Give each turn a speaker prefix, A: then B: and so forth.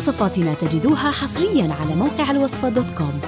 A: وصفاتنا تجدوها حصريا على موقع الوصفة دوت كوم.